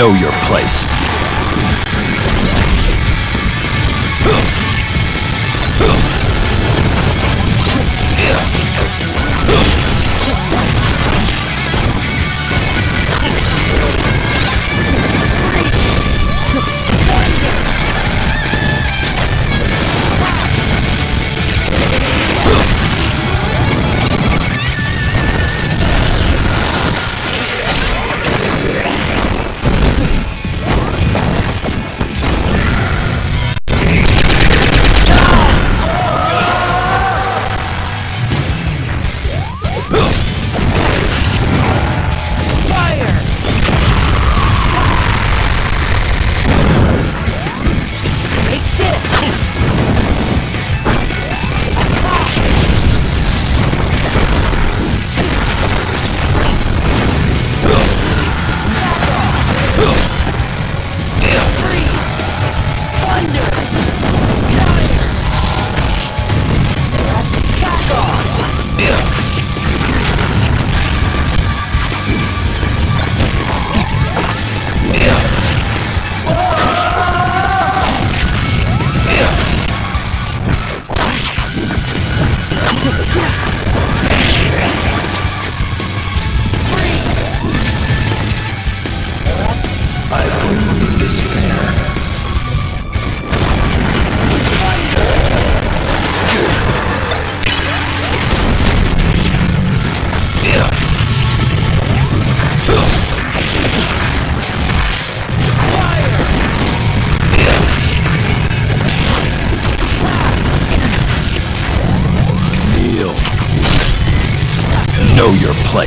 Know your place.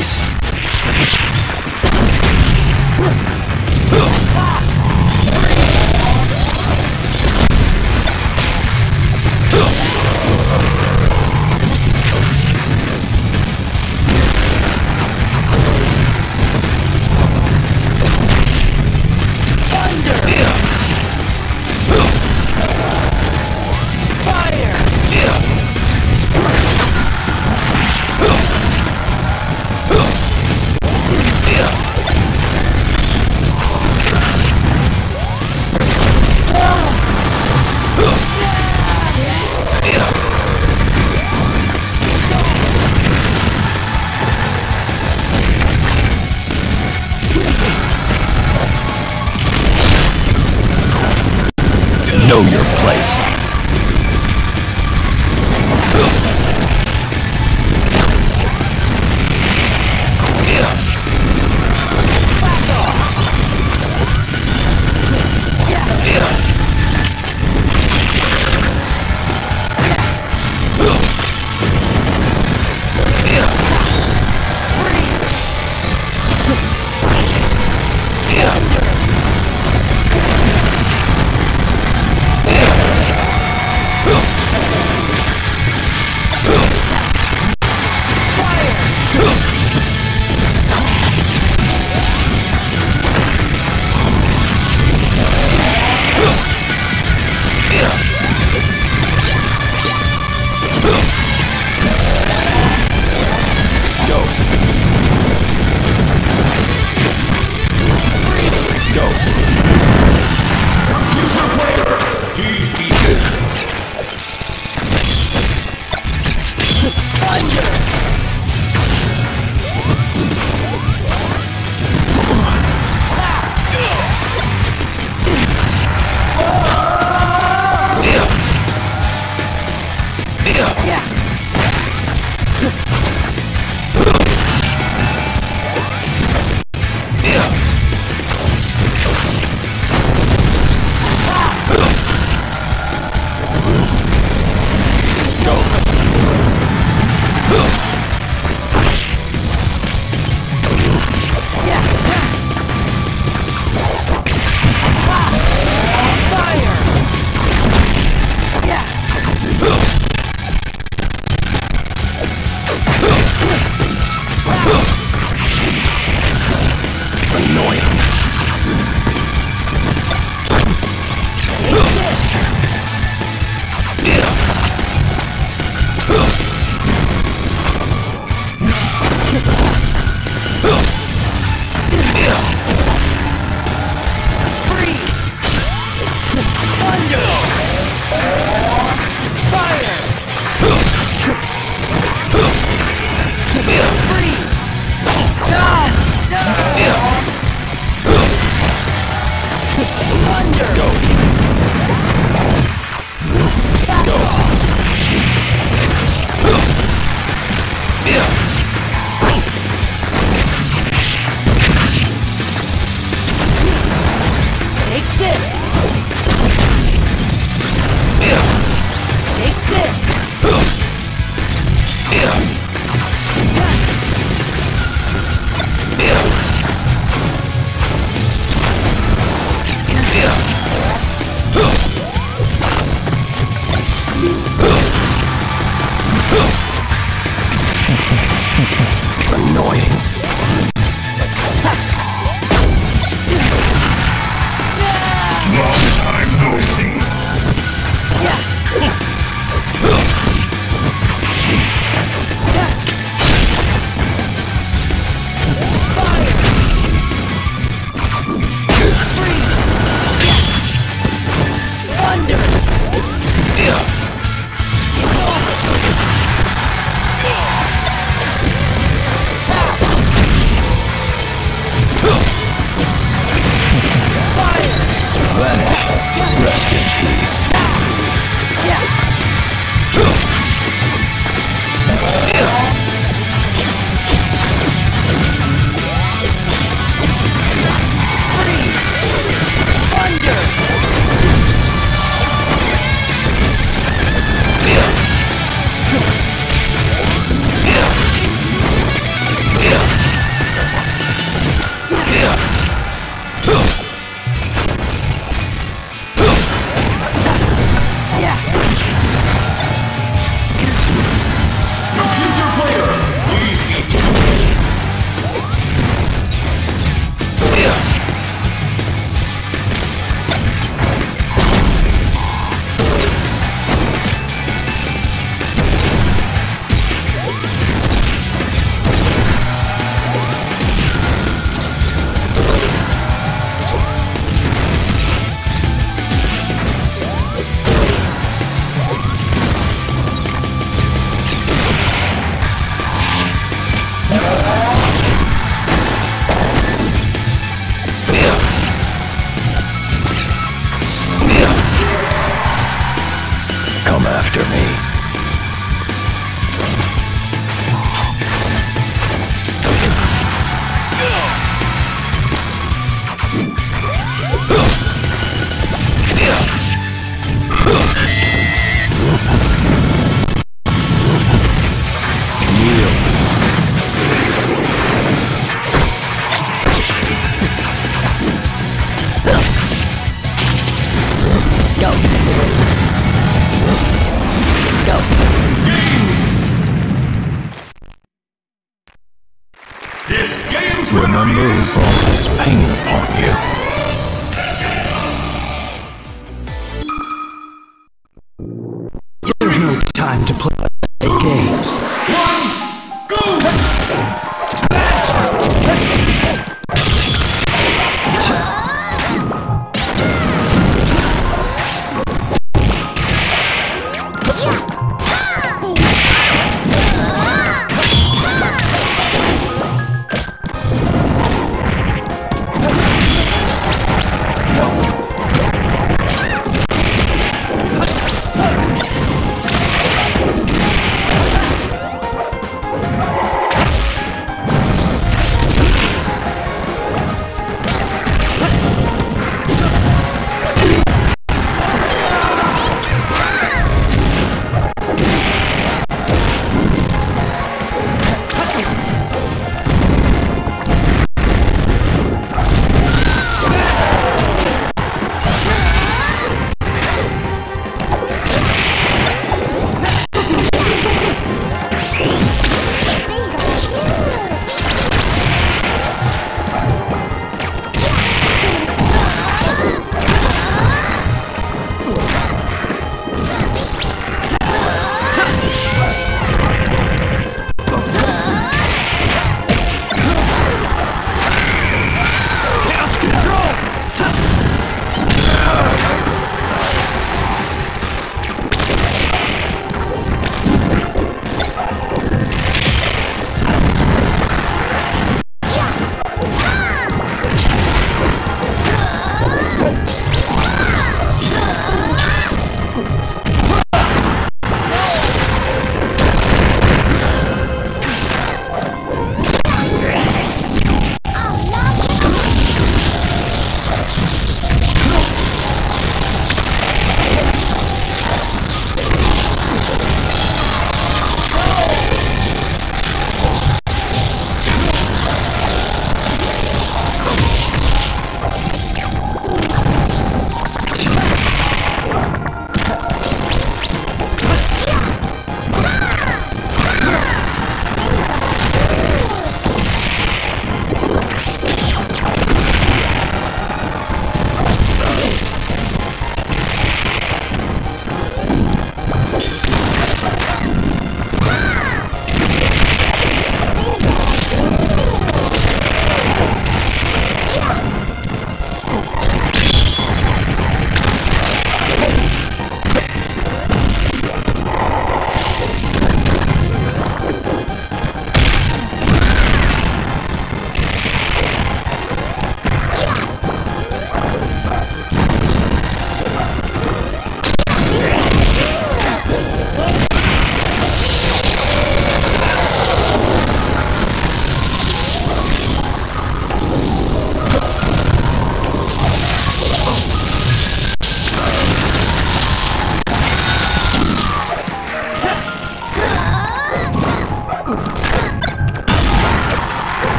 Place. Know your place. Go. Come after me. brought this pain upon you.